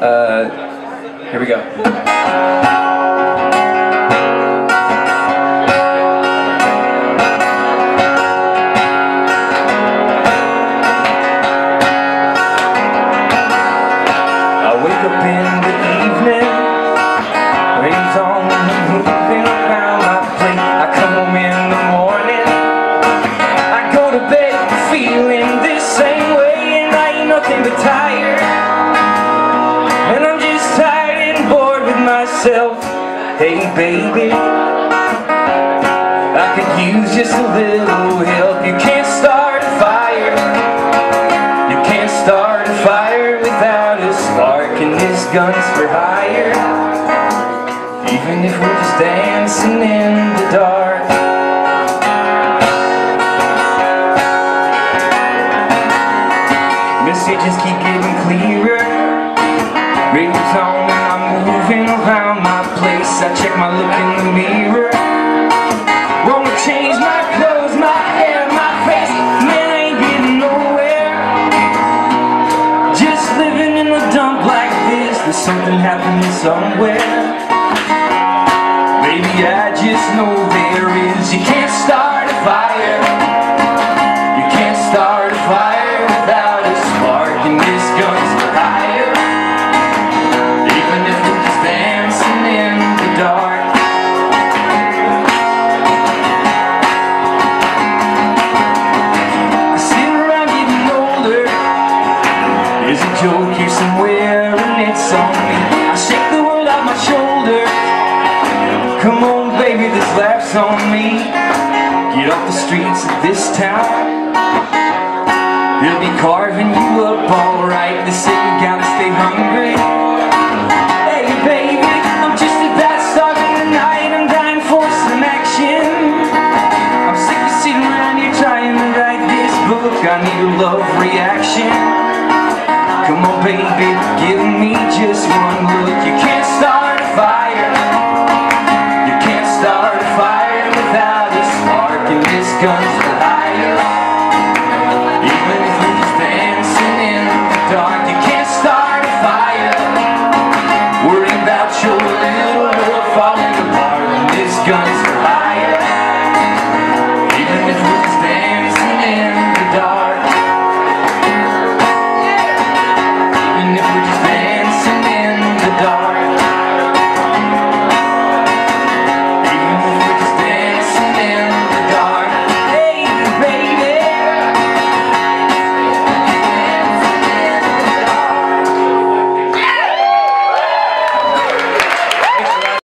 Uh, here we go. I wake up in the evening, myself. Hey baby, I could use just a little help. You can't start a fire. You can't start a fire without a spark, and this gun's for hire. Even if we're just dancing in the dark. Messages keep getting clearer. Radio's on and I'm moving around place. I check my look in the mirror. Wanna change my clothes, my hair, my face. Man, I ain't getting nowhere. Just living in a dump like this. There's something happening somewhere. Maybe I just know there is. You can't start a fire. Joke here somewhere, and it's on me. I shake the world off my shoulder. Come on, baby, this laugh's on me. Get off the streets of this town. They'll be carving you up alright. They say you gotta stay hungry. Hey, baby, I'm just a bad. I'm dying for some action. I'm sick of sitting around trying to write this book. I need a love reaction. Come on, baby, give me just one look. You can't start a fire. You can't start a fire without a spark, and this gun's for hire. Even if we're just dancing in the dark, you can't start a fire. Worry about your little world falling apart, and this gun's